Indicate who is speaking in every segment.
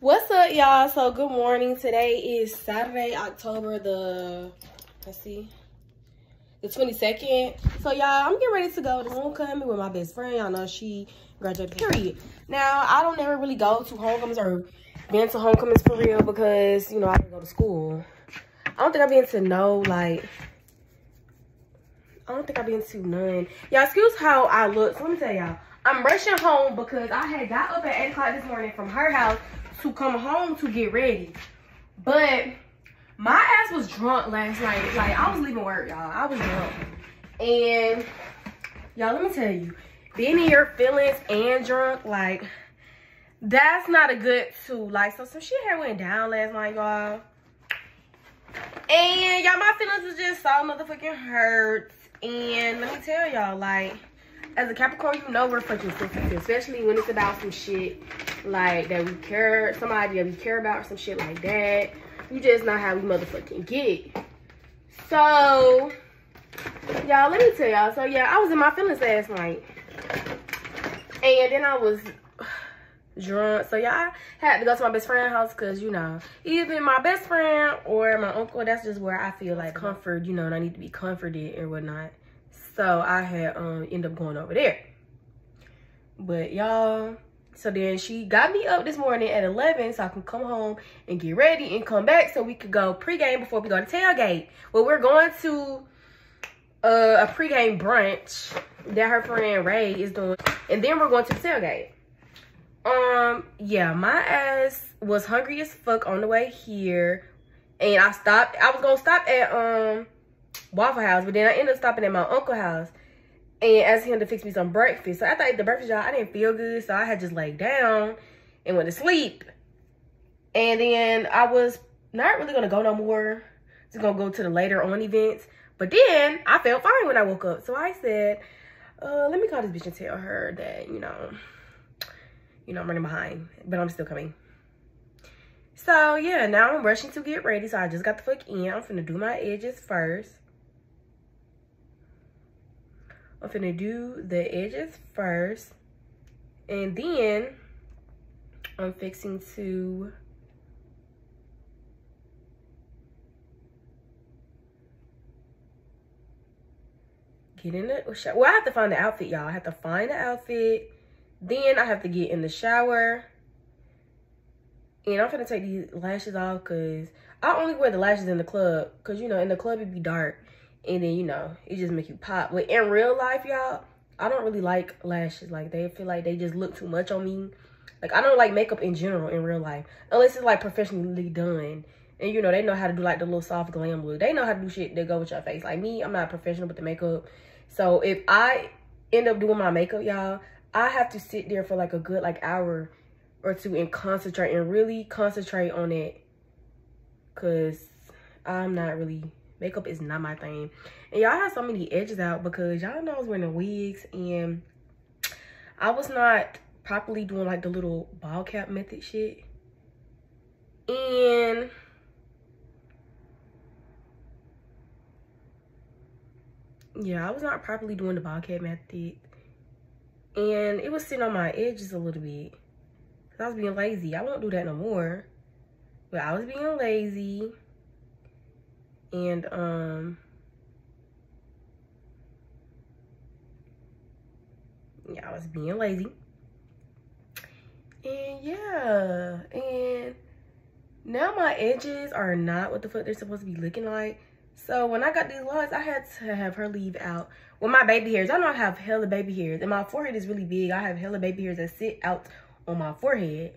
Speaker 1: What's up, y'all? So, good morning. Today is Saturday, October the, let's see, the 22nd. So, y'all, I'm getting ready to go to homecoming with my best friend. Y'all know she graduated, period. Now, I don't ever really go to homecomings or been to homecomings for real because, you know, I didn't go to school. I don't think I've been to no, like, I don't think I've been to none. Y'all, excuse how I look. So, let me tell y'all. I'm rushing home because I had got up at 8 o'clock this morning from her house to come home to get ready. But my ass was drunk last night. Like, I was leaving work, y'all. I was drunk. And, y'all, let me tell you. Being in your feelings and drunk, like, that's not a good two. Like, so some shit had went down last night, y'all. And, y'all, my feelings is just so motherfucking hurt. And let me tell y'all, like, as a Capricorn, you know we're fucking sensitive, especially when it's about some shit like that we care, somebody that we care about, some shit like that. You just not how we motherfucking get. So, y'all, let me tell y'all. So, yeah, I was in my feelings last night. And then I was drunk. So, y'all, had to go to my best friend's house because, you know, either my best friend or my uncle, that's just where I feel like comfort, you know, and I need to be comforted and whatnot. So I had um end up going over there. But y'all, so then she got me up this morning at 11 so I can come home and get ready and come back so we could go pregame before we go to tailgate. Well, we're going to uh, a pregame brunch that her friend Ray is doing. And then we're going to the tailgate. Um, yeah, my ass was hungry as fuck on the way here. And I stopped. I was to stop at um Waffle House, but then I ended up stopping at my uncle's house and asked him to fix me some breakfast. So after I ate the breakfast, y'all, I didn't feel good, so I had just laid down and went to sleep. And then I was not really gonna go no more. Just gonna go to the later on events. But then I felt fine when I woke up. So I said, uh, let me call this bitch and tell her that, you know, you know, I'm running behind, but I'm still coming. So yeah, now I'm rushing to get ready. So I just got the fuck in. I'm finna do my edges first. I'm finna do the edges first. And then I'm fixing to get in the shower. Well, I have to find the outfit, y'all. I have to find the outfit. Then I have to get in the shower. And I'm gonna take these lashes off because I only wear the lashes in the club. Because, you know, in the club, it'd be dark and then you know it just make you pop. But in real life y'all i don't really like lashes. Like they feel like they just look too much on me. Like i don't like makeup in general in real life. Unless it's like professionally done. And you know they know how to do like the little soft glam look. They know how to do shit that go with your face. Like me i'm not professional with the makeup. So if i end up doing my makeup y'all i have to sit there for like a good like hour or two and concentrate and really concentrate on it. Because i'm not really makeup is not my thing. And y'all have so many edges out because y'all know i was wearing wigs and i was not properly doing like the little ball cap method shit. And yeah i was not properly doing the ball cap method. And it was sitting on my edges a little bit. I was being lazy. I won't do that no more. But i was being lazy and um yeah i was being lazy. And yeah and now my edges are not what the fuck they're supposed to be looking like. So when i got these locks i had to have her leave out with my baby hairs. I know i have hella baby hairs and my forehead is really big. I have hella baby hairs that sit out on my forehead.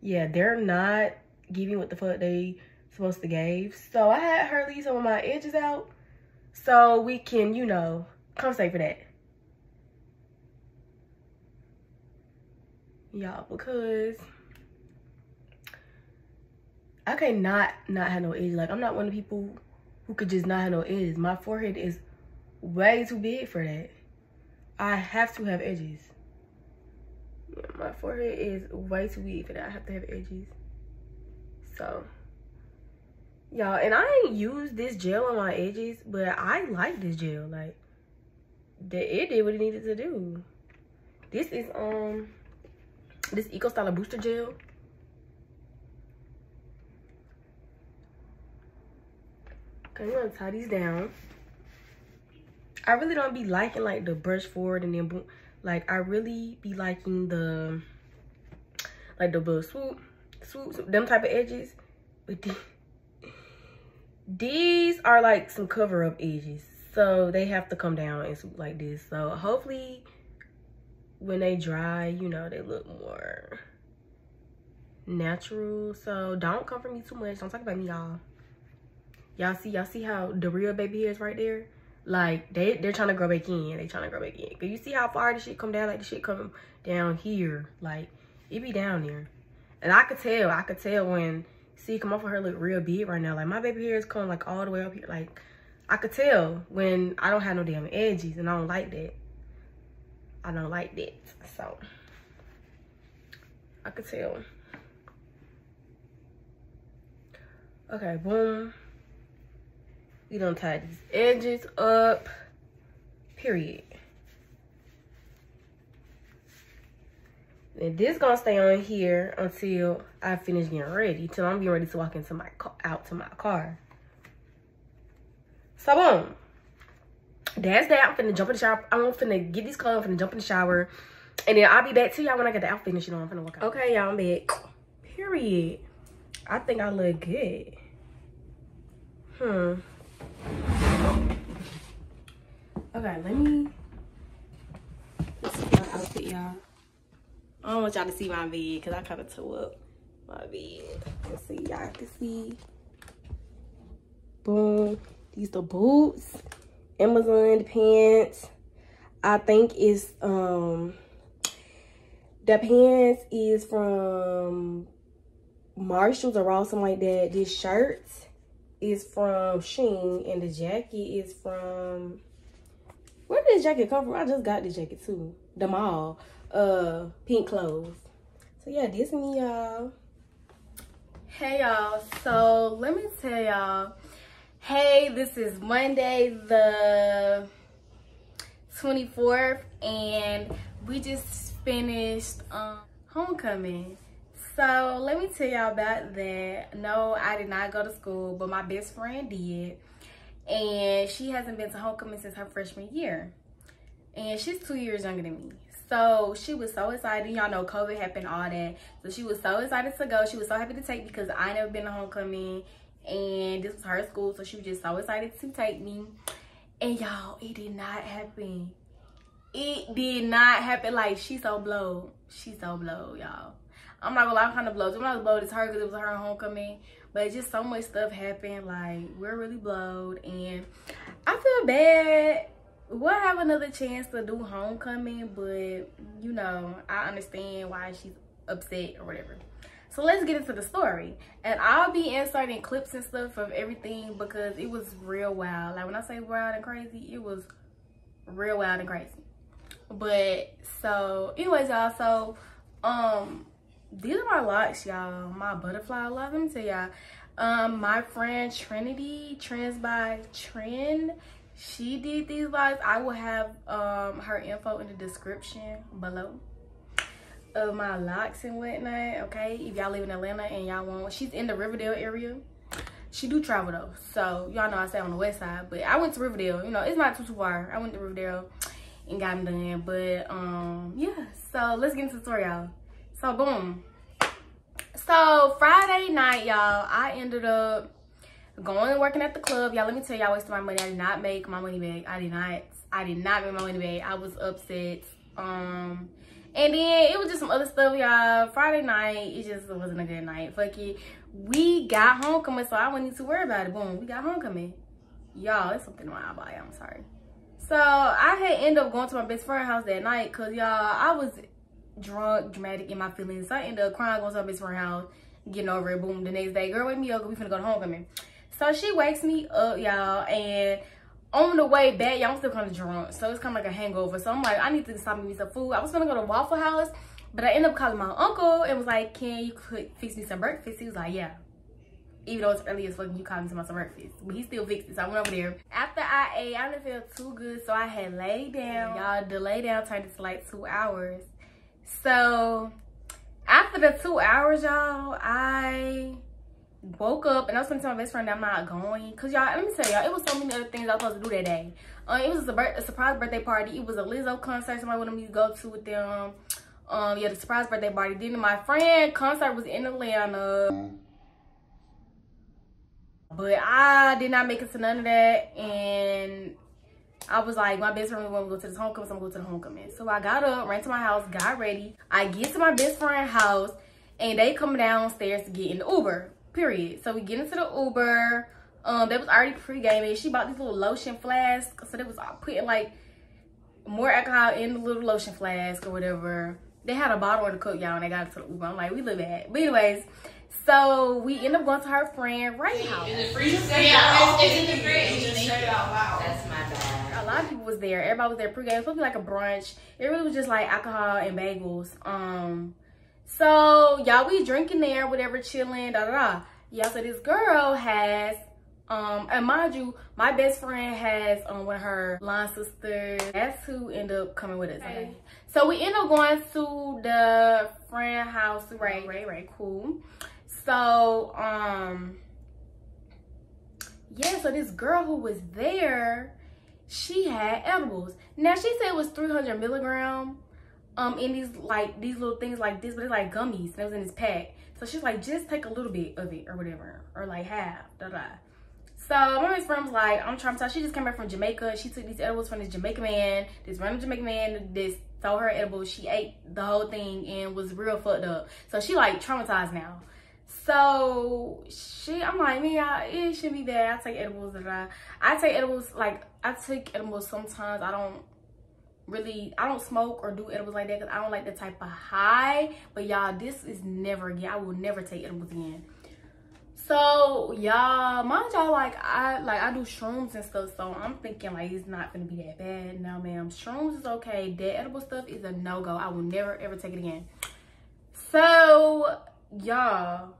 Speaker 1: Yeah they're not giving what the fuck they supposed to give. So I had her leave some of my edges out so we can, you know, come compensate for that. Y'all, because I cannot not have no edges. Like, I'm not one of the people who could just not have no edges. My forehead is way too big for that. I have to have edges. My forehead is way too big for that. I have to have edges. So Y'all, and I ain't used this gel on my edges, but I like this gel. Like, that it did what it needed to do. This is, um, this Eco Styler Booster Gel. I'm gonna tie these down. I really don't be liking, like, the brush forward and then boom. Like, I really be liking the, like, the little swoop, swoop, swoop them type of edges. But then these are like some cover up edges. So they have to come down and like this. So hopefully when they dry, you know, they look more natural. So don't come for me too much. Don't talk about me, y'all. Y'all see, y'all see how the real baby hair is right there? Like they they're trying to grow back in. They trying to grow back in. Cause you see how far the shit come down? Like the shit come down here. Like it be down there. And I could tell, I could tell when see come off of her look real big right now. Like my baby hair is coming like all the way up here. Like I could tell when I don't have no damn edges and I don't like that. I don't like that. So I could tell. Okay, boom. We don't tie these edges up. Period. And this gonna stay on here until I finish getting ready. Till I'm getting ready to walk into my out to my car. So boom. That's that. I'm finna jump in the shower. I'm finna get these clothes. I'm finna jump in the shower. And then I'll be back to y'all when I get the outfit and shit on. I'm finna walk out. Okay, y'all, I'm back. Period. I think I look good. Hmm. Okay, let me see my outfit, y'all. I don't want y'all to see my bed because I kind of tore up my bed. Let's see, y'all can see. Boom. These the boots. Amazon pants. I think it's um the pants is from Marshalls or all something like that. This shirt is from Shein and the jacket is from where did this jacket come from? I just got this jacket too. The mall. Uh pink clothes. So yeah, disney y'all. Hey y'all. So let me tell y'all. Hey, this is Monday the 24th and we just finished um homecoming so let me tell y'all about that. No, I did not go to school, but my best friend did. And she hasn't been to homecoming since her freshman year. And she's two years younger than me. So she was so excited. Y'all know COVID happened, all that. So she was so excited to go. She was so happy to take because I never been to homecoming. And this was her school. So she was just so excited to take me. And y'all, it did not happen. It did not happen. Like, she's so blown. She's so blown, y'all. I'm not gonna lie, I'm kind of blowed. I'm not blowed as her because it was her homecoming, but just so much stuff happened. Like we're really blowed, and I feel bad. We'll have another chance to do homecoming, but you know, I understand why she's upset or whatever. So let's get into the story. And I'll be inserting clips and stuff of everything because it was real wild. Like when I say wild and crazy, it was real wild and crazy. But so anyways, y'all, so um these are my locks y'all my butterfly locks let me tell y'all um my friend trinity trends by Trin she did these locks i will have um her info in the description below of my locks and whatnot okay? If y'all live in atlanta and y'all want she's in the riverdale area. She do travel though. So y'all know i stay on the west side but i went to riverdale. You know it's not too, too far. I went to riverdale and got them done but um yeah. So let's get into the story y'all. So boom. So Friday night, y'all, I ended up going and working at the club. Y'all, let me tell y'all, I wasted my money. I did not make my money back. I did not. I did not make my money back. I was upset. Um, and then it was just some other stuff, y'all. Friday night, it just wasn't a good night. Fuck it. We got homecoming, so I wouldn't need to worry about it. Boom, we got homecoming. Y'all, it's something in my eye. I'm sorry. So I had ended up going to my best friend's house that night because y'all, I was drunk, dramatic in my feelings. So I ended up crying, going to my best friend house, getting over it. Boom, the next day, girl, wake me up, we finna go to homecoming. So she wakes me up, y'all, and on the way back, y'all, I'm still kind of drunk. So it's kind of like a hangover. So I'm like, I need to stop me some food. I was gonna go to Waffle House, but I ended up calling my uncle and was like, can you fix me some breakfast? He was like, yeah. Even though it's early as fucking, you called me to my some breakfast. But he still fixed it, so I went over there. After I ate, I didn't feel too good, so I had laid down. Y'all, the lay down turned into like two hours. So after the two hours, y'all, I woke up and I was telling my best friend I'm not going. Cause y'all, let me tell y'all, it was so many other things I was supposed to do that day. Uh, it was a, a, surprise birthday party. It was a Lizzo concert somebody wanted me to go to with them. Um, yeah, the surprise birthday party. Then my friend concert was in Atlanta. But I did not make it to none of that. And I was like, my best friend want to go to this homecoming, so I'm going to go to the homecoming. So I got up, ran to my house, got ready. I get to my best friend's house, and they come downstairs to get in the Uber, period. So we get into the Uber. Um, they was already pre-gaming. She bought these little lotion flasks. So they was putting like more alcohol in the little lotion flask or whatever. They had a bottle in the cook, y'all, and they got it to the Uber. I'm like, we live at. But anyways, so we end up going to her friend right house. In the freezer? Yeah, it's in the fridge. That's my bad. A lot of people was there. Everybody was there pre-game. It was supposed to be like a brunch. It really was just like alcohol and bagels. Um, so y'all we drinking there, whatever, chilling, da da da. Y'all, so this girl has um, and mind you, my best friend has um one of her line sisters. That's who ended up coming with us. Okay. So we end up going to the friend house. Right, right, right. Cool. So, um, yeah, so this girl who was there, she had edibles. Now, she said it was 300 milligram um, in these, like, these little things like this, but it's like gummies. And it was in this pack. So she's like, just take a little bit of it or whatever. Or like half, da da. So my best friend was like, I'm traumatized. She just came back from Jamaica. She took these edibles from this Jamaican man, this random Jamaican man, this sold her edibles. She ate the whole thing and was real fucked up. So she like traumatized now. So she, I'm like, I, it shouldn't be bad. I take edibles. I, I take edibles, like, I take edibles sometimes. I don't really, I don't smoke or do edibles like that because I don't like the type of high. But y'all, this is never again. I will never take edibles again. So y'all, mind y'all, like I like I do shrooms and stuff. So I'm thinking like it's not gonna be that bad. No, ma'am. Shrooms is okay. That edible stuff is a no go. I will never ever take it again. So y'all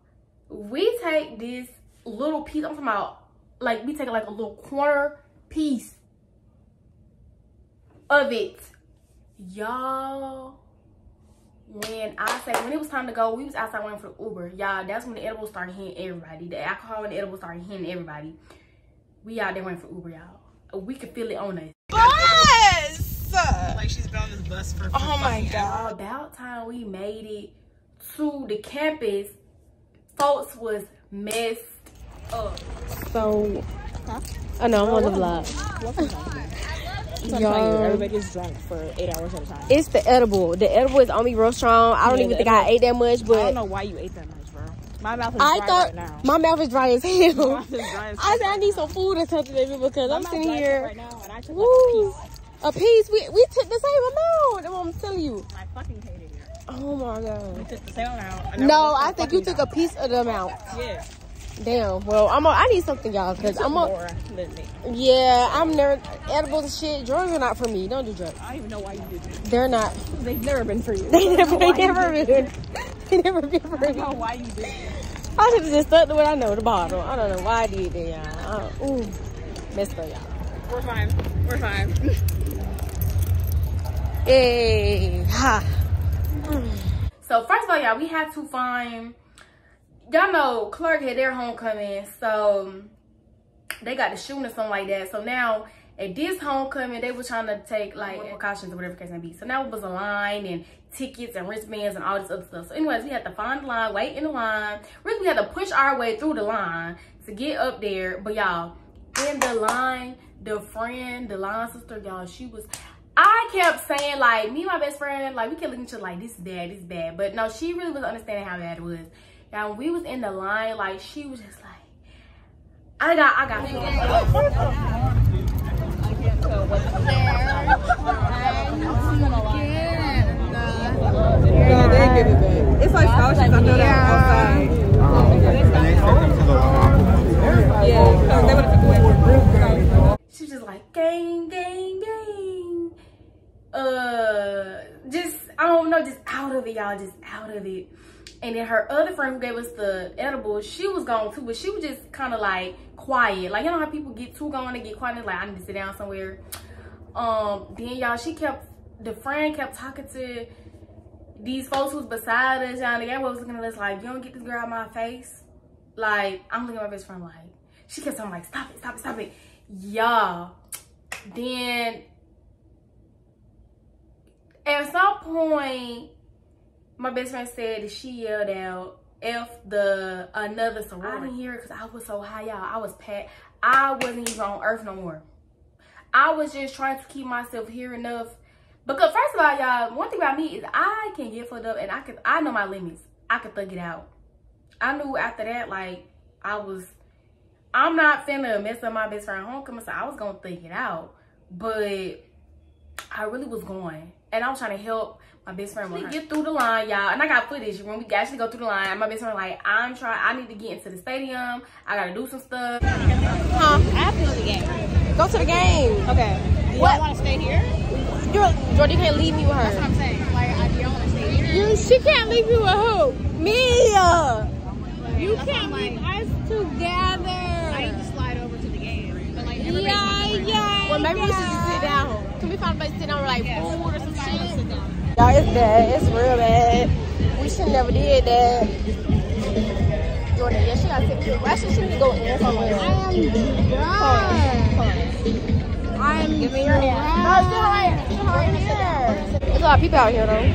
Speaker 1: we take this little piece, I'm talking about like we take like a little corner piece of it. Y'all, when I say, when it was time to go, we was outside waiting for the Uber. Y'all, that's when the edibles started hitting everybody. The alcohol and the edibles started hitting everybody. We out there waiting for Uber, y'all. We could feel it on us.
Speaker 2: Bus! Like she's been on this bus for, for
Speaker 1: Oh my God. About time we made it to the campus folks was messed up.
Speaker 3: So, huh? I know I'm on the vlog.
Speaker 2: Yo, everybody drunk for eight hours at a time.
Speaker 3: It's the edible. The edible is on me real strong. I don't yeah, even think I ate that much, but
Speaker 2: I don't know why you ate that much, bro. My mouth is dry I thought right now.
Speaker 3: My mouth is dry as hell. Dry as I said I need some food or something, baby, because my I'm sitting here. Right now, and I took like a piece. A piece. We we took the same amount. That's what I'm telling you.
Speaker 2: I fucking hate it.
Speaker 3: Oh my god.
Speaker 2: You took the same amount.
Speaker 3: No, I think you took a piece of the amount.
Speaker 2: Yeah.
Speaker 3: Damn. Well, I'm. A, I need something, y'all, because I'm. A, yeah, I'm never edible shit. Drugs are not for me. Don't do drugs.
Speaker 2: I don't even know why you did that.
Speaker 3: They're not.
Speaker 2: They've never been for you.
Speaker 3: They never. They never been. They never been for me. I
Speaker 2: don't know why you did
Speaker 3: I should have just stuck to what I know, the bottle. I don't know why I did that, y'all. Ooh, messed up, y'all.
Speaker 2: We're fine. We're fine.
Speaker 3: hey, ha.
Speaker 1: So first of all, y'all, we had to find, y'all know Clark had their homecoming, so they got the shooting or something like that. So now at this homecoming, they were trying to take like precautions or whatever case may be. So now it was a line and tickets and wristbands and all this other stuff. So anyways, we had to find the line, wait in the line. Really, we had to push our way through the line to get up there. But y'all, in the line, the friend, the line sister, y'all, she was I kept saying like me and my best friend like we kept looking at each other like this is bad, this is bad. But no, she really was understanding how bad it was. Now when we was in the line, like she was just like, I got, I got.
Speaker 2: Yeah, they get it back. It's like scholarships. I know that outside. Yeah, because they would have took away
Speaker 1: She's just like gang, gang, gang uh just I don't know, just out of it, y'all, just out of it. And then her other friend who gave us the edible, she was gone too, but she was just kind of like quiet. Like you know how people get too gone and get quiet, and like I need to sit down somewhere. Um, then y'all, she kept the friend kept talking to these folks who's beside us, y'all. And guy was looking at us like, you don't get this girl out my face.
Speaker 4: Like, I'm looking at my best friend like, she kept saying like, stop it, stop it, stop it. Y'all. Then at some point, my best friend said that she yelled out F the another sorority. I didn't hear it because I was so high, y'all. I was packed. I wasn't even on earth no more. I was just trying to keep myself here enough. Because first of all, y'all, one thing about me is I can get fucked up and I can I know my limits. I can thug it out. I knew after that, like, I was I'm not finna mess up my best friend homecoming, so I was gonna think it out. But I really was going. And I was trying to help my best friend really get through the line, y'all. And I got footage when we actually go through the line. My best friend like, I'm trying, I need to get into the stadium. I gotta do some stuff.
Speaker 5: Huh? I have to go to the game.
Speaker 1: Go to the game.
Speaker 5: Okay. Do
Speaker 1: What?
Speaker 5: y'all want to stay here?
Speaker 1: You're, Jordan, you can't leave me with her.
Speaker 5: That's what
Speaker 1: her.
Speaker 5: I'm saying. Like, uh, do y'all want to stay here?
Speaker 2: You, she can't leave you with who?
Speaker 1: Me. uh,
Speaker 2: You
Speaker 5: That's
Speaker 2: can't
Speaker 5: I'm
Speaker 2: leave
Speaker 5: like,
Speaker 2: us
Speaker 5: I need to slide over to the game. But like,
Speaker 2: Yeah, yeah.
Speaker 1: Well, maybe we should just sit down. Can we find a place to sit down with like
Speaker 5: Yeah,
Speaker 1: food or some
Speaker 5: sometimes
Speaker 1: shit?
Speaker 5: sit down.
Speaker 1: Y'all, it's bad. It's real bad. We should never did that. Jordan, yeah, she got sick too. Actually, she need to go in somewhere.
Speaker 2: I am done. I'm
Speaker 1: Give me your hand. No, sit right here. Right here. There's a lot of people out here, though.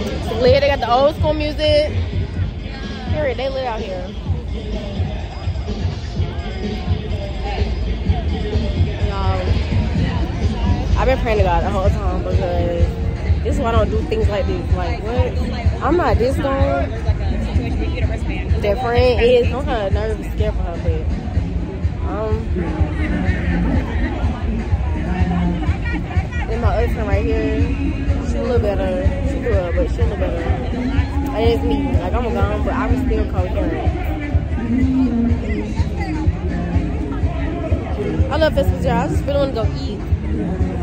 Speaker 1: It's lit. They got the old school music. Period. They lit out here. Been praying to God the whole time because this is why I don't do things like this. Like, what? I'm not this dumb.
Speaker 5: There's like a situation where you get a wristband.
Speaker 1: That friend is. I'm kind of nervous, scared for her, but um, and my other friend right here, she a little better. She grew up, but she a little better. And it's me. Like I'm gone, but I'm still coherent. I love. Yeah, I just really want to go eat.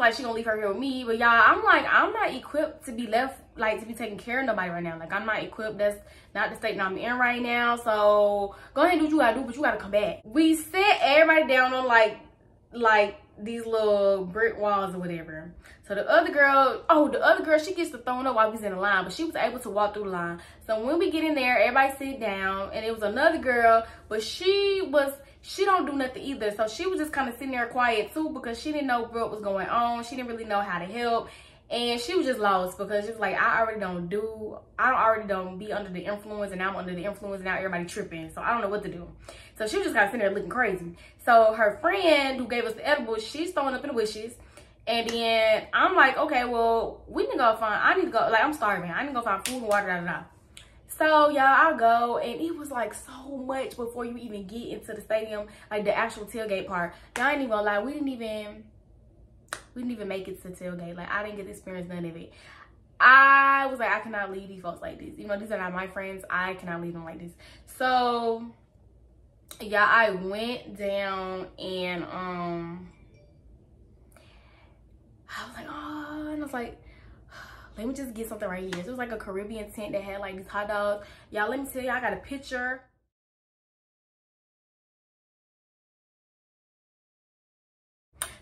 Speaker 1: Like, she gonna leave her here with me. But y'all, I'm like, I'm not equipped to be left, like, to be taking care of nobody right now. Like, I'm not equipped. That's not the state that I'm in right now. So go ahead and do what you gotta do, but you gotta come back. We sit everybody down on like, like these little brick walls or whatever. So the other girl, oh, the other girl, she gets to throwing up while we was in the line, but she was able to walk through the line. So when we get in there, everybody sit down, and it was another girl, but she was, she don't do nothing either. So she was just kind of sitting there quiet too because she didn't know what was going on. She didn't really know how to help. And she was just lost because she was like, I already don't do, I already don't be under the influence and I'm under the influence and now everybody tripping. So I don't know what to do. So she just of sitting there looking crazy. So her friend who gave us the edibles, she's throwing up in the wishes. And then I'm like, okay, well, we need to go find, I need to go, like, I'm starving. I need to go find food and water, da, da, da. So, y'all, I go, and it was, like, so much before you even get into the stadium, like, the actual tailgate part. Y'all ain't even gonna lie, we didn't even, we didn't even make it to tailgate. Like, I didn't get to experience none of it. I was like, I cannot leave these folks like this. You know, these are not my friends. I cannot leave them like this. So, yeah, I went down and, um, I was like, oh, and I was like, let me just get something right here. So it was like a Caribbean tent that had like these hot dogs. Y'all, let me tell you, I got a picture.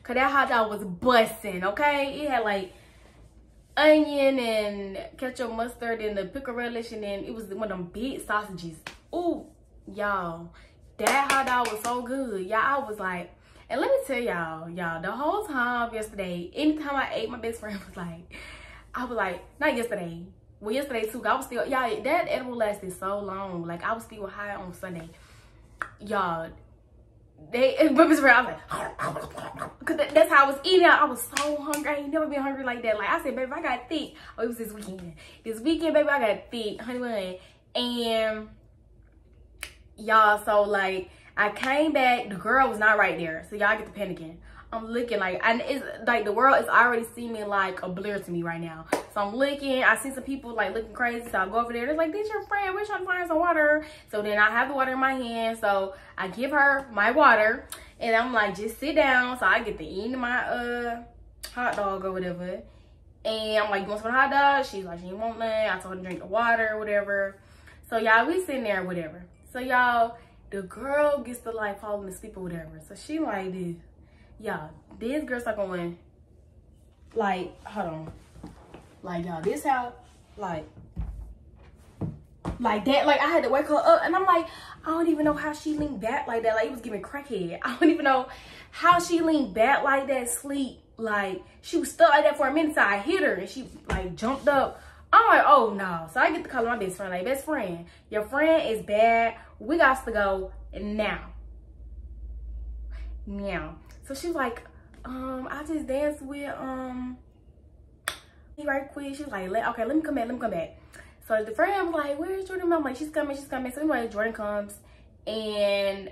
Speaker 1: Cause that hot dog was busting, okay? It had like onion and ketchup, mustard, and the pickle relish, and then it was one of them big sausages. Ooh, y'all, that hot dog was so good. Y'all, I was like, and let me tell y'all, y'all, the whole time yesterday, anytime I ate, my best friend was like, I was like, not yesterday. Well, yesterday too, I was still, y'all, that edible lasted so long. Like, I was still high on Sunday. Y'all, they, best friend, I was like, cause that, that's how I was eating. I was so hungry. I ain't never been hungry like that. Like, I said, baby, I got thick. Oh, it was this weekend. This weekend, baby, I got thick, honey. And, y'all, so, like, I came back, the girl was not right there. So y'all get the panicking. I'm looking like, and it's like the world is already seeming like a blur to me right now. So I'm looking, I see some people like looking crazy. So I go over there, they're like, this your friend, we're trying to find some water. So then I have the water in my hand. So I give her my water and I'm like, just sit down. So I get to eat my uh hot dog or whatever. And I'm like, you want some hot dog? She's like, she want none. I told her to drink the water or whatever. So y'all, we sitting there, whatever. So y'all, the girl gets to like falling asleep or whatever. So she like this. Yeah, this girl start going like, hold on. Like y'all, this how like like that. Like I had to wake her up and I'm like, I don't even know how she leaned back like that. Like it was giving crackhead. I don't even know how she leaned back like that, sleep. Like she was stuck like that for a minute. So I hit her and she like jumped up. I'm like, oh no. So I get to call my best friend, like, best friend, your friend is bad. We got to go now. Now. So she's like, um, I just danced with um right quick. She's like, let, okay, let me come back, let me come back. So the friend was like, where's Jordan? I'm like, she's coming, she's coming. So anyway, Jordan comes and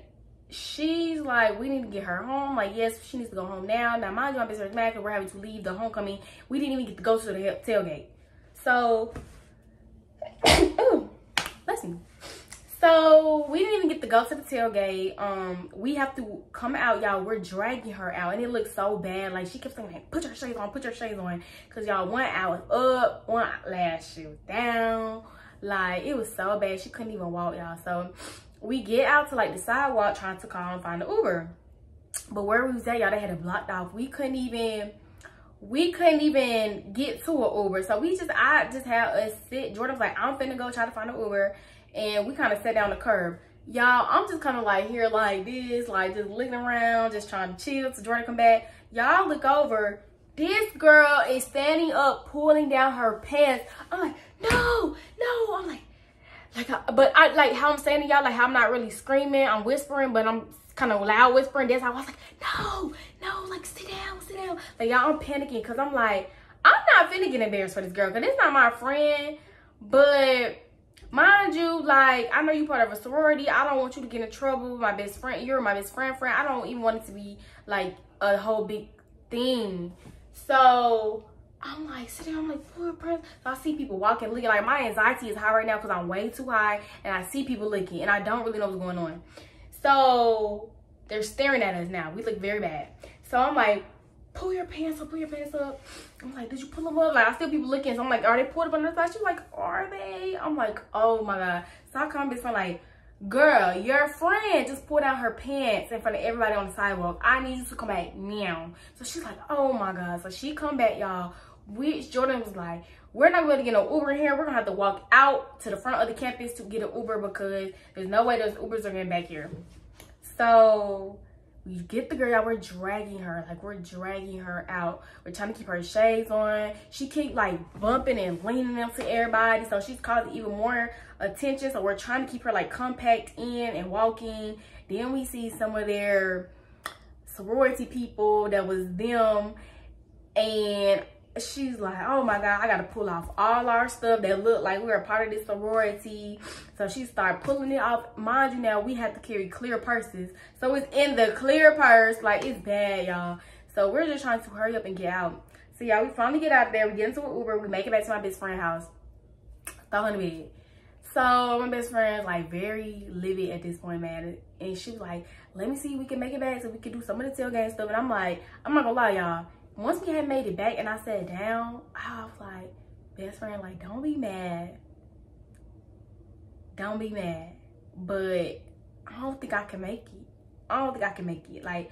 Speaker 1: she's like, we need to get her home. Like, yes, she needs to go home now. Now, mind you, my business mad because we're having to leave the homecoming. We didn't even get to go to the tailgate. So, ooh, bless me. So we didn't even get to go to the tailgate. Um, we have to come out, y'all. We're dragging her out, and it looks so bad. Like she kept saying, like, "Put your shades on, put your shades on," cause y'all one eye was up, one lash was down. Like it was so bad, she couldn't even walk, y'all. So we get out to like the sidewalk, trying to call and find the Uber. But where we was at, y'all, they had it blocked off. We couldn't even we couldn't even get to an Uber. So we just, I just had us sit. Jordan was like, I'm finna go try to find an Uber and we kind of sat down the curb. Y'all, I'm just kind of like here like this, like just looking around, just trying to chill to Jordan come back. Y'all look over. This girl is standing up, pulling down her pants. I'm like, no, no. I'm like, like, uh, but I like how I'm saying to y'all, like how I'm not really screaming, I'm whispering, but I'm kind of loud whispering. That's how I was like, no, no, like sit down, sit down. Like y'all, I'm panicking because I'm like, I'm not finna get embarrassed for this girl because it's not my friend, but mind you, like, I know you're part of a sorority. I don't want you to get in trouble my best friend. You're my best friend friend. I don't even want it to be, like, a whole big thing. So, I'm like, sitting I'm like, footprints. So I see people walking, looking. Like, my anxiety is high right now because I'm way too high. And I see people looking. And I don't really know what's going on. So, they're staring at us now. We look very bad. So, I'm like, pull your pants up, pull your pants up. I'm like, did you pull them up? Like, I still people looking. So I'm like, are they pulled up on the side? She's like, are they? I'm like, oh my God. So I come this friend like, girl, your friend just pulled out her pants in front of everybody on the sidewalk. I need you to come back now. So she's like, oh my God. So she come back, y'all. We, Jordan was like, we're not going to get an Uber here. We're going to have to walk out to the front of the campus to get an Uber because there's no way those Ubers are getting back here. So we get the girl out, we're dragging her, like we're dragging her out. We're trying to keep her shades on. She keep like bumping and leaning up to everybody. So she's causing even more attention. So we're trying to keep her like compact in and walking. Then we see some of their sorority people that was them. And she's like, oh my God, I got to pull off all our stuff that looked like we were part of this sorority. So she started pulling it off. Mind you now, we had to carry clear purses. So it's in the clear purse. Like, it's bad, y'all. So we're just trying to hurry up and get out. So y'all, we finally get out there. We get into an Uber. We make it back to my best friend's house. Throw in the bed. So my best friend is like very livid at this point, man. And she like, let me see we can make it back so we can do some of the tailgate stuff. And I'm like, I'm not gonna lie, y'all once we had made it back and I sat down, I was like, best friend, like, don't be mad. Don't be mad. But I don't think I can make it. I don't think I can make it. Like,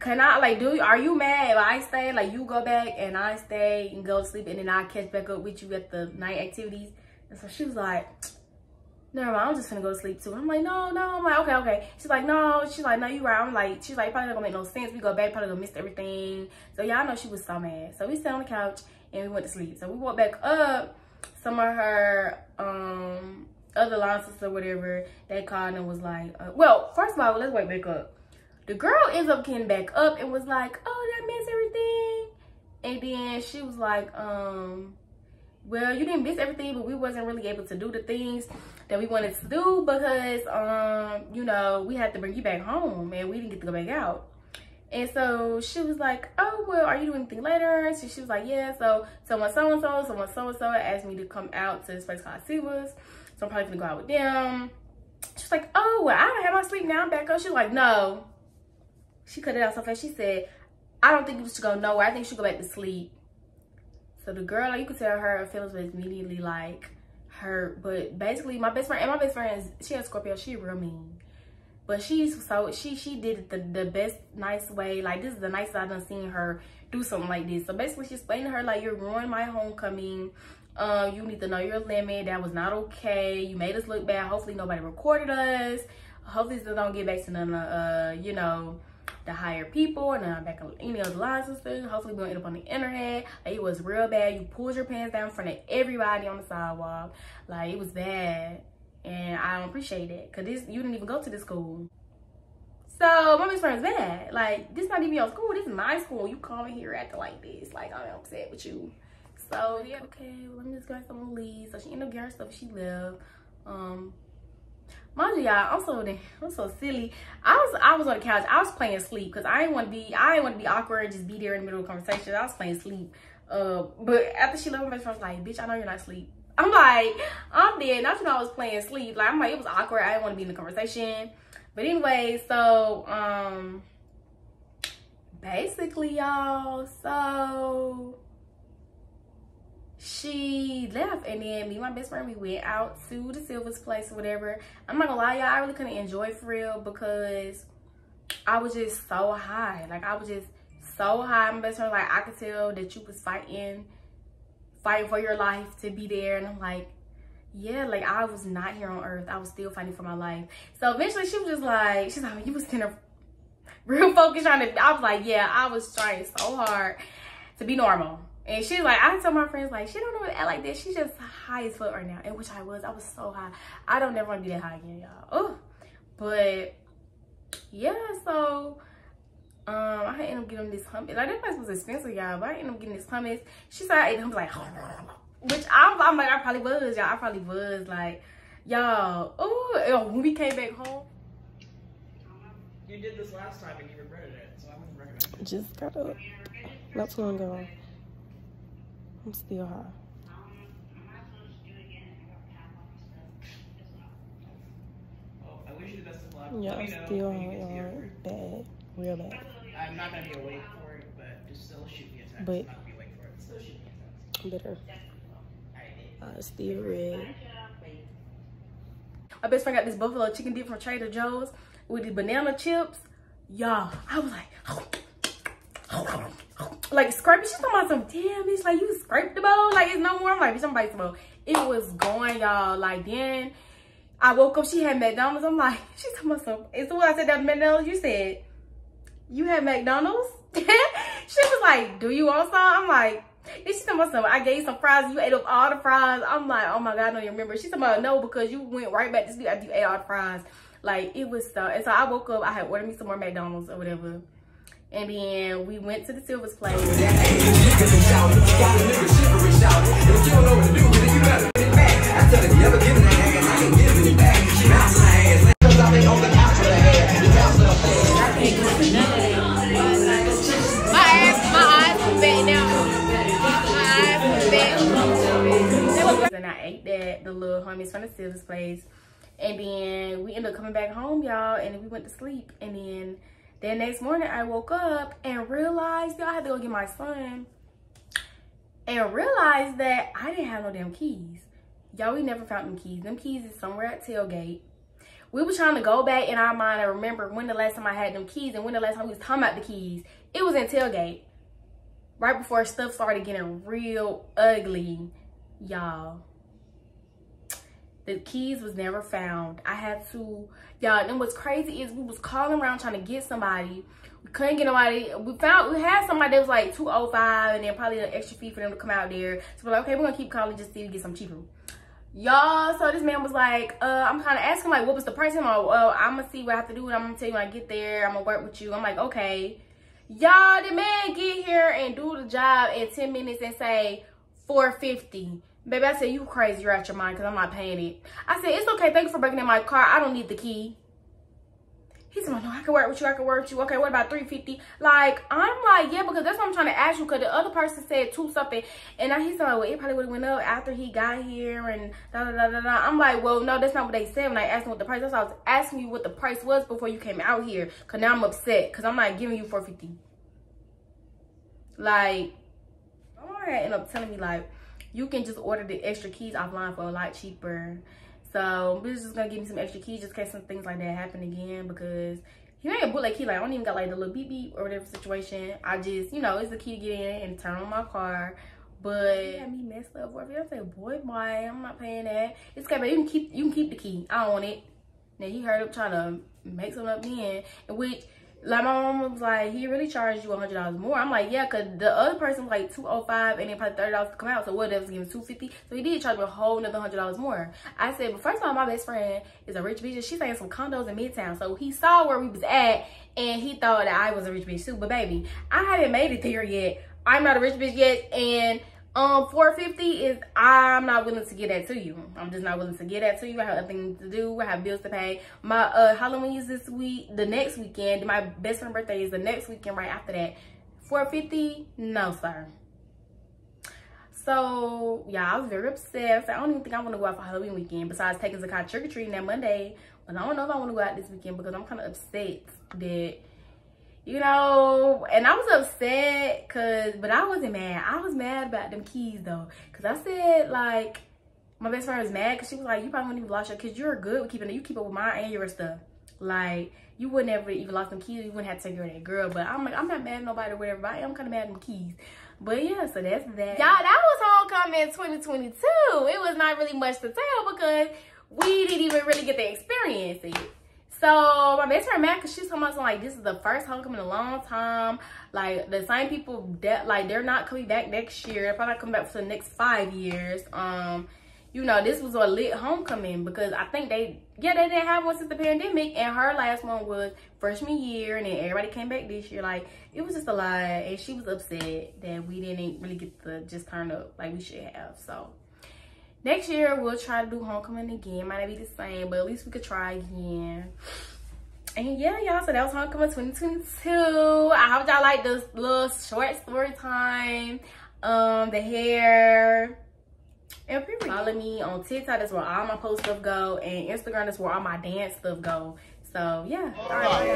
Speaker 1: can I, like, do, are you mad if I stay? Like, you go back and I stay and go to sleep and then I catch back up with you at the night activities? And so she was like, never mind, I'm just gonna go to sleep too. I'm like, no, no. I'm like, okay, okay. She's like, no. She's like, no, you right. I'm like, she's like, probably not gonna make no sense. We go back, probably gonna miss everything. So y'all know she was so mad. So we sat on the couch and we went to sleep. So we woke back up. Some of her um other line or whatever, they called and was like, uh, well, first of all, let's wake back up. The girl ends up getting back up and was like, oh, I miss everything? And then she was like, um, well, you didn't miss everything, but we wasn't really able to do the things that we wanted to do because, um, you know, we had to bring you back home and we didn't get to go back out. And so she was like, oh, well, are you doing anything later? So she was like, yeah. So someone so-and-so, someone so-and-so asked me to come out to this place called Siva's. So I'm probably gonna go out with them. She's like, oh, well, I don't have my sleep now. I'm back up. She's like, no. She cut it out so fast. She said, I don't think you should go nowhere. I think you should go back to sleep. So the girl, like, you could tell her feelings was immediately like hurt. But basically, my best friend and my best friend, she has Scorpio. She real mean. But she's so she she did it the, the best nice way. Like this is the nicest I've done seen her do something like this. So basically she explained to her like you're ruining my homecoming. Um, you need to know your limit. That was not okay. You made us look bad. Hopefully nobody recorded us. Hopefully this don't get back to none of uh, you know, the higher people and then back on any other stuff. Hopefully we don't end up on the internet. Like it was real bad. You pulled your pants down in front of everybody on the sidewalk. Like it was bad. And I don't appreciate it. Cause this you didn't even go to this school. So my best friend's bad. Like this not even your school. This is my school. You coming here acting like this. Like I'm upset with you. So yeah, okay, well, let me just go get some leave. So she ended up getting her stuff. She left. Um, mind you, y'all, I'm so I'm so silly. I was I was on the couch. I was playing sleep because I didn't want to be I didn't want to be awkward and just be there in the middle of conversation. I was playing sleep. Uh, but after she left, my best friend was like, "Bitch, I know you're not asleep." I'm like, I'm dead. Not you I was playing sleep. Like I'm like, it was awkward. I didn't want to be in the conversation. But anyway, so um, basically, y'all, so she left and then me and my best friend we went out to the silver's place or whatever. I'm not gonna lie y'all i really couldn't enjoy for real because i was just so high. Like i was just so high. My best friend like i could tell that you was fighting fighting for your life to be there. And i'm like yeah like i was not here on earth. I was still fighting for my life. So eventually she was just like she's like you was kind of real focused on it i was like yeah i was trying so hard to be normal and she's like, I tell my friends, like, she don't know how act like this. She's just high as fuck right now. And which I was. I was so high. I don't never want to be that high again, y'all. Oh. But, yeah, so, um, I ended up getting this hummus. Like, that place was expensive, y'all. But I ended up getting this hummus. She said I ate hummus, like, which I'm, I'm like, I probably was, y'all. I probably was, like, y'all. Oh, when we came back home.
Speaker 6: You did this last time and you regretted it, so I wouldn't recommend it.
Speaker 3: Just got up. Not too long ago. I'm still high.
Speaker 6: Well, I wish you the best of luck.
Speaker 3: Yeah, I'm still
Speaker 6: when you get to your
Speaker 3: high. Bad. Real bad.
Speaker 6: I'm not gonna be awake for it, but just still shoot me a text.
Speaker 3: But-
Speaker 6: not be awake for it. Still shoot me a text.
Speaker 3: Bitter. Uh, still red.
Speaker 1: My best friend got this buffalo chicken dip from Trader Joe's with the banana chips. Y'all, I was like, like scraping. She's talking about some damn bitch. Like you scraped the bowl. Like it's no more. I'm like, bitch, I'm biting bowl. It was going, y'all. Like then I woke up. She had McDonald's. I'm like, she's talking about some. It's the one I said that McDonald's. You said you had McDonald's. she was like, do you some? I'm like. Then she talking about some, I gave you some fries, you ate up all the fries. I'm like, oh my God, I know you remember. She talking about, no, because you went right back to sleep after you ate all the fries. Like, it was so, and so I woke up, I had ordered me some more McDonald's or whatever. And then we went to the Silver's place. And I ate that, the little hummus from the Silver's place. And then we ended up coming back home, y'all, and we went to sleep. And then that next morning, I woke up and realized, y'all, had to go get my son. And realized that I didn't have no damn keys. Y'all, we never found them keys. Them keys is somewhere at tailgate. We were trying to go back in our mind and remember when the last time I had them keys and when the last time we was talking about the keys. It was in tailgate. Right before stuff started getting real ugly, y'all. The keys was never found. I had to, y'all, and what's crazy is we was calling around trying to get somebody. We couldn't get nobody. We found, we had somebody that was like 205 and then probably an extra fee for them to come out there. So we're like, okay, we're gonna keep calling just see if we get some cheaper. Y'all, so this man was like, uh, I'm kind of asking like, what was the price? I'm like, well, I'm gonna see what I have to do and I'm gonna tell you when I get there. I'm gonna work with you. I'm like, okay. Y'all, the man get here and do the job in 10 minutes and say 450. Baby, I said, you crazy. You're out your mind because I'm not paying it. I said, it's okay. Thank you for breaking in my car. I don't need the key. He said, no, I can work with you. I can work with you. Okay, what about 350 Like, I'm like, yeah, because that's what I'm trying to ask you. Because the other person said two something. And I, he said, well, it probably would have went up after he got here and da da da da da. I'm like, well, no, that's not what they said when I asked him what the price was. I was asking you what the price was before you came out here. Because now I'm upset. Because I'm not giving you 450 Like, oh, I ended up telling me, like, you can just order the extra keys offline for a lot cheaper. So we're just gonna give me some extra keys just in case some things like that happen again because he ain't a bootleg key. Like I don't even got like the little beep beep or whatever situation. I just, you know, it's the key to get in and turn on my car. But had me messed up for I say, boy, boy, I'm not paying that. It's okay, but you can keep you can keep the key. I don't want it. Now he heard up trying to make something up then, in which like my mom was like, he really charged you hundred dollars more. I'm like, yeah, cause the other person was like two oh five and then probably thirty dollars to come out. So what if giving two fifty? So he did charge me a whole another hundred dollars more. I said, but first of all, my best friend is a rich bitch. She's saying some condos in Midtown. So he saw where we was at and he thought that I was a rich bitch too. But baby, I haven't made it there yet. I'm not a rich bitch yet, and um 450 is i'm not willing to get that to you. I'm just not willing to get that to you. I have nothing to do. I have bills to pay. My uh halloween is this week the next weekend. My best friend birthday is the next weekend right after that. 450 no sir. So yeah i was very upset i don't even think i want to go out for halloween weekend besides taking Zakai trick-or-treating that monday. But i don't know if i want to go out this weekend because i'm kind of upset that you know and i was upset because but i wasn't mad. I was mad about them keys though because i said like my best friend was mad because she was like you probably wouldn't even lost your kids you're good with keeping it. You keep up with mine and your stuff. Like you wouldn't never even lost them keys. You wouldn't have to take care of that girl. But i'm like i'm not mad at nobody or whatever i am kind of mad at them keys. But yeah so that's that. Y'all that was homecoming 2022 it was not really much to tell because we didn't even really get to experience it so my best friend mad because she's talking about like this is the first homecoming in a long time. Like the same people that like they're not coming back next year. They're probably not coming back for the next five years. Um, you know, this was a lit homecoming because I think they yeah, they didn't have one since the pandemic and her last one was freshman year and then everybody came back this year. Like it was just a lot and she was upset that we didn't really get to just turn up like we should have. So next year we'll try to do homecoming again. Might not be the same but at least we could try again. And yeah y'all so that was homecoming 2022 i hope y'all like this little short story time um the hair. And period. follow me on tiktok that's where all my post stuff go and instagram that's where all my dance stuff go. So yeah. All right.